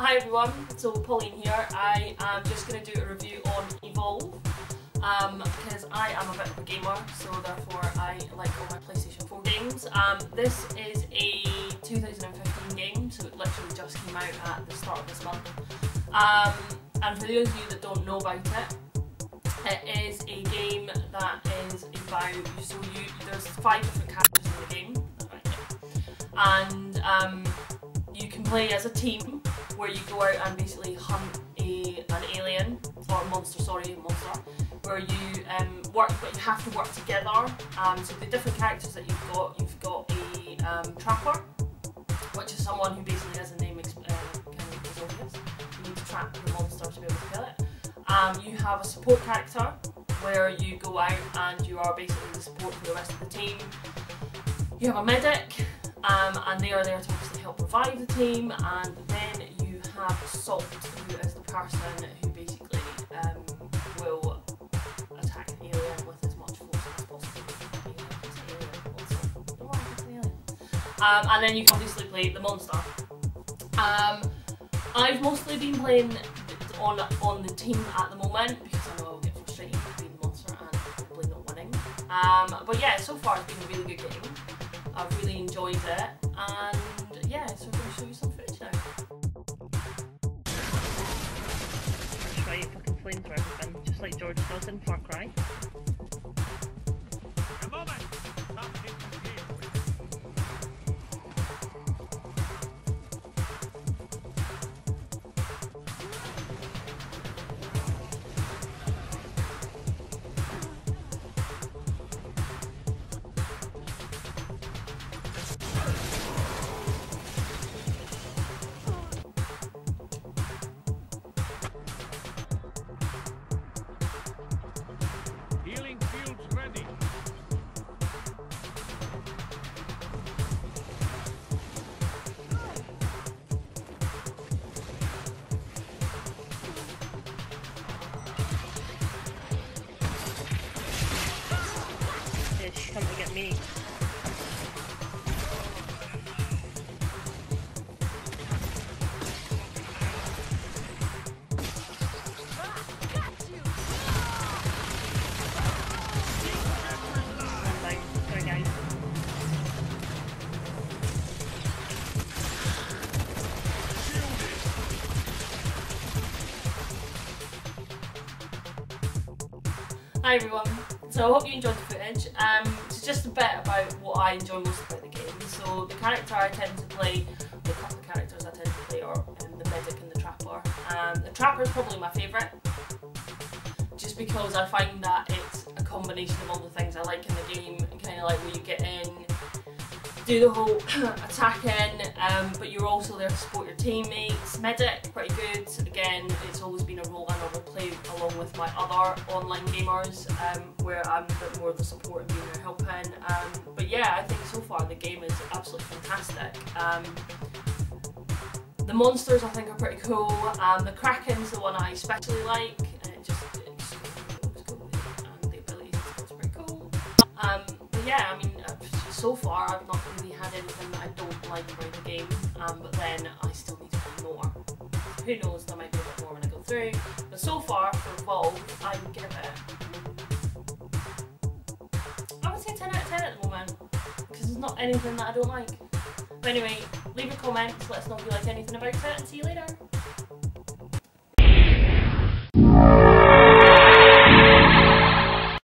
hi everyone, so Pauline here. I am just going to do a review on Evolve um, because I am a bit of a gamer, so therefore I like all my PlayStation 4 games. Um, this is a 2015 game, so it literally just came out at the start of this month. Um, and for those of you that don't know about it, it is a game that is about so you there's five different characters in the game, and um, you can play as a team where you go out and basically hunt a an alien or a monster, sorry, a monster, where you um, work, but you have to work together. Um, so the different characters that you've got, you've got a um, trapper, which is someone who basically has a name uh, kind of obvious. You need to trap the monster to be able to kill it. Um, you have a support character where you go out and you are basically the support for the rest of the team. You have a medic, um, and they are there to obviously help revive the team, and then have Assault, who is the person who basically um, will attack an alien with as much force as possible. Um, and then you can obviously play the monster. Um, I've mostly been playing on on the team at the moment because I know I'll get frustrated being the monster and probably not winning. Um, but yeah, so far it's been a really good game. I've really enjoyed it, and Everything, just like George does in Far Cry. Come to get me. Hi everyone. So I hope you enjoyed the footage. Um, it's just a bit about what I enjoy most about the game. So the character I tend to play, the couple of characters I tend to play are um, the medic and the trapper. Um, the trapper is probably my favourite, just because I find that it's a combination of all the things I like in the game. And Kind of like where you get in, do the whole attacking, um, but you're also there to support your teammates. Medic, pretty good. Again, it's always been a role I normally play along with my other online gamers, um, where I'm a bit more of the support and being there helping. Um, but yeah, I think so far the game is absolutely fantastic. Um, the monsters I think are pretty cool. Um, the Kraken's the one I especially like. Just. The is pretty cool. Um, yeah, I mean, so far I've not really had anything that I don't like about the game, um, but then I still need to play more. Who knows, there might be a bit more when I go through. But so far, for Evolve, I would give it... I would say 10 out of 10 at the moment, because there's not anything that I don't like. But anyway, leave a comment, let us know if you like anything about it, and see you later.